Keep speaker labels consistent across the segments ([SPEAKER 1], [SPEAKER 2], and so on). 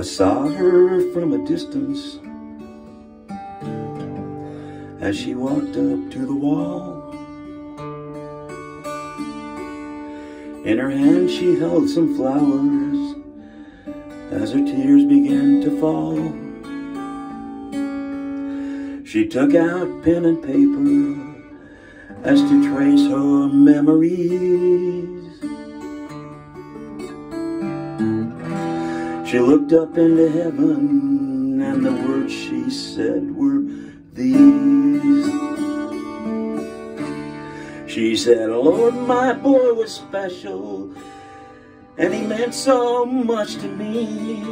[SPEAKER 1] I saw her from a distance as she walked up to the wall. In her hand she held some flowers as her tears began to fall. She took out pen and paper as to trace her memories. She looked up into heaven and the words she said were these. She said, Lord, my boy was special and he meant so much to me.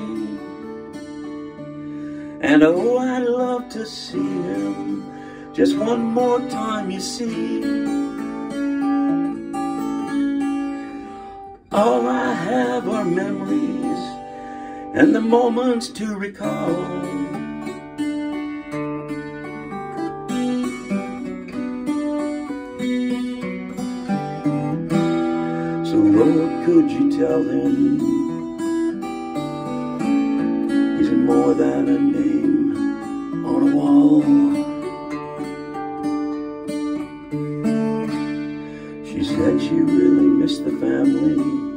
[SPEAKER 1] And oh, I'd love to see him just one more time, you see. All I have are memories and the moments to recall. So Lord, could you tell him he's more than a name on a wall? She said she really missed the family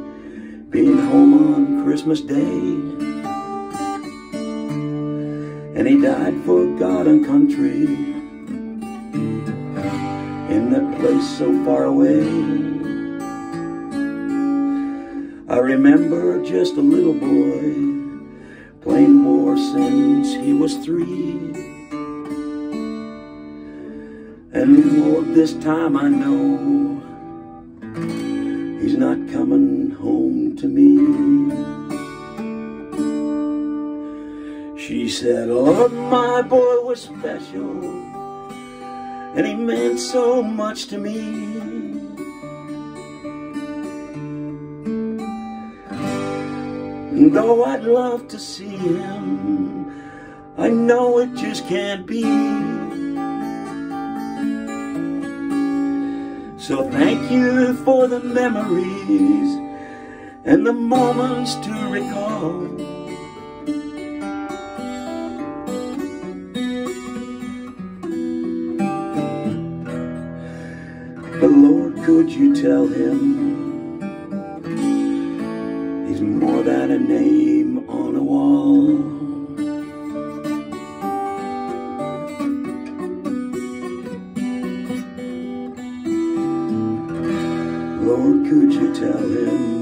[SPEAKER 1] being home on Christmas Day. And he died for God and country in that place so far away. I remember just a little boy playing war since he was three. And Lord, this time I know not coming home to me. She said, Lord, my boy was special, and he meant so much to me. And though I'd love to see him, I know it just can't be. So thank you for the memories and the moments to recall. But Lord, could you tell him he's more than a name on a wall? Lord, could you tell him